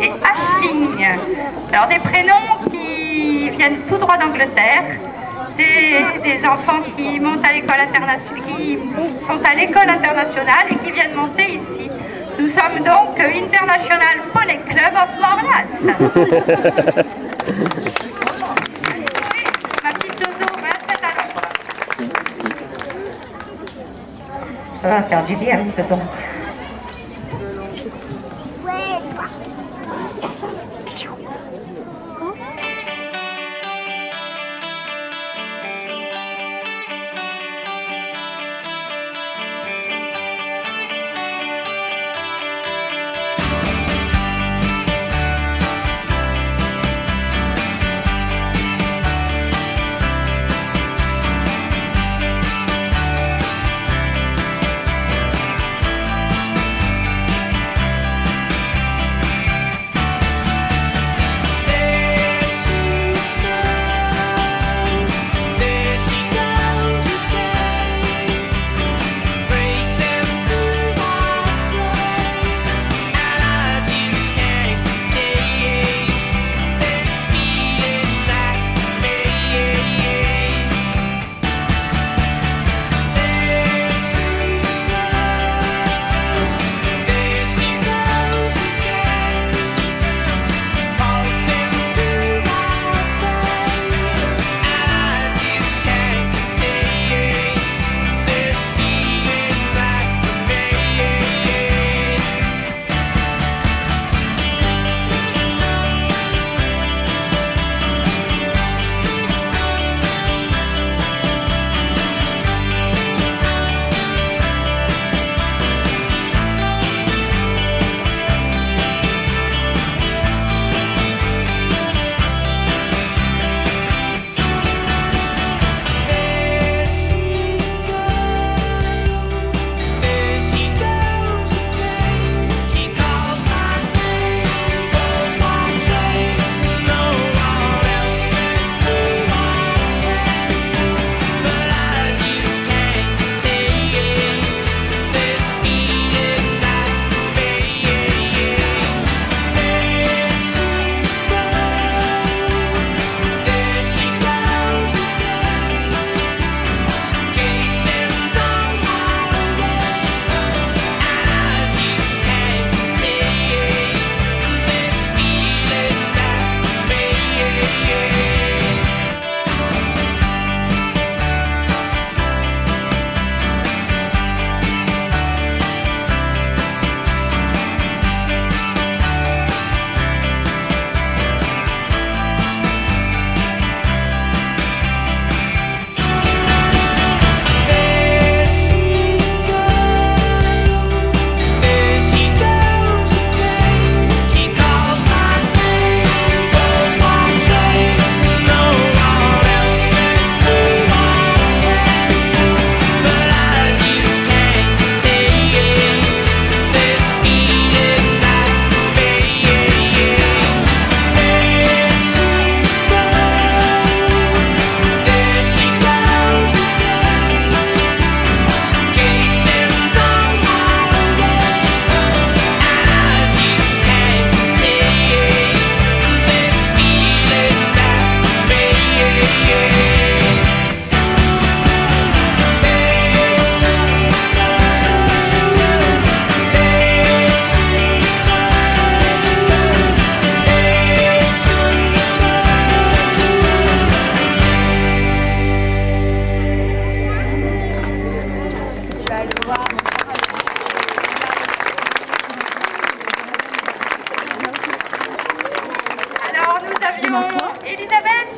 et Ashling. Alors des prénoms qui viennent tout droit d'Angleterre. C'est des enfants qui montent à l'école internationale, qui sont à l'école internationale et qui viennent monter ici. Nous sommes donc International Pony Club of Morlas. Ça va faire du bien, dedans.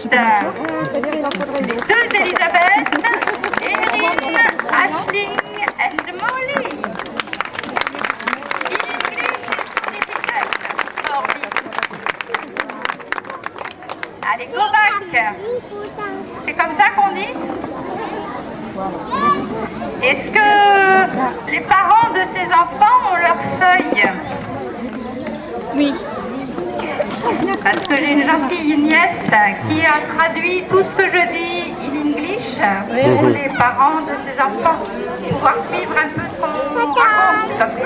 Deux Elisabeth, Erin, Ashling and Molly. Allez, go back. C'est comme ça qu'on dit? Est-ce que les qui a traduit tout ce que je dis in English pour les parents de ces enfants pouvoir suivre un peu ce qu'on raconte comme